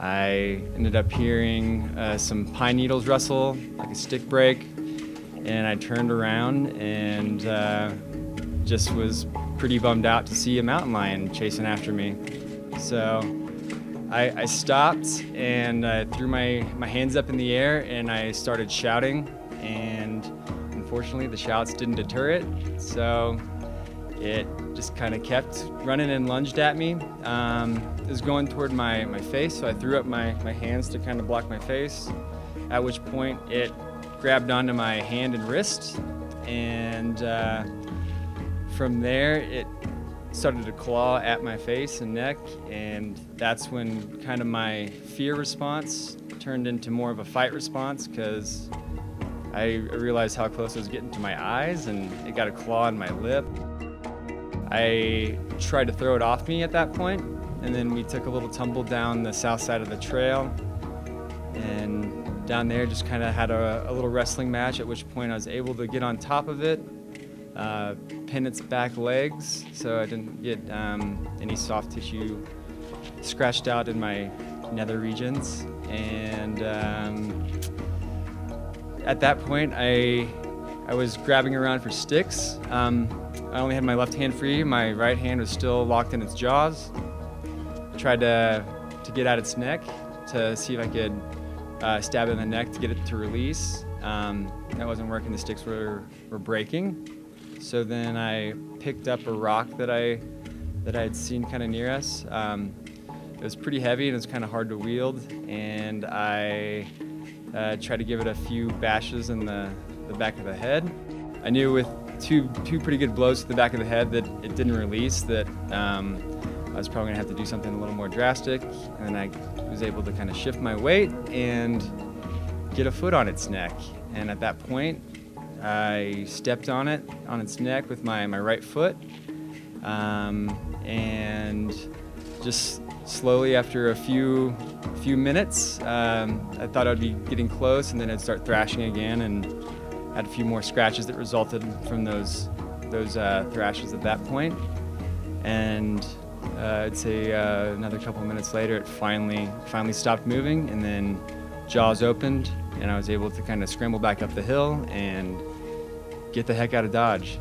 I ended up hearing uh, some pine needles rustle, like a stick break, and I turned around and uh, just was pretty bummed out to see a mountain lion chasing after me. So I, I stopped and I threw my, my hands up in the air and I started shouting. And unfortunately, the shouts didn't deter it. So it just kind of kept running and lunged at me. Um, it was going toward my, my face, so I threw up my, my hands to kind of block my face, at which point it grabbed onto my hand and wrist. And uh, from there, it started to claw at my face and neck, and that's when kind of my fear response turned into more of a fight response because I realized how close it was getting to my eyes, and it got a claw on my lip. I tried to throw it off me at that point, and then we took a little tumble down the south side of the trail, and down there just kind of had a, a, little wrestling match. At which point I was able to get on top of it, uh, pin its back legs, so I didn't get um, any soft tissue scratched out in my nether regions, and. Um, at that point, I I was grabbing around for sticks. Um, I only had my left hand free. My right hand was still locked in its jaws. I tried to, to get at its neck to see if I could uh, stab it in the neck to get it to release. Um, that wasn't working. The sticks were, were breaking. So then I picked up a rock that I that I had seen kind of near us. Um, it was pretty heavy and it was kind of hard to wield. And I uh, tried to give it a few bashes in the, the back of the head. I knew with two two pretty good blows to the back of the head that it didn't release. That um, I was probably gonna have to do something a little more drastic, and I was able to kind of shift my weight and get a foot on its neck. And at that point, I stepped on it on its neck with my my right foot, um, and just slowly after a few few minutes, um, I thought I'd be getting close, and then I'd start thrashing again and had a few more scratches that resulted from those those uh, thrashes at that point. And uh, I'd say uh, another couple of minutes later, it finally finally stopped moving, and then jaws opened, and I was able to kind of scramble back up the hill and get the heck out of Dodge.